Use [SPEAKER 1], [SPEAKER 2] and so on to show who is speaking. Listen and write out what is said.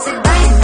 [SPEAKER 1] Say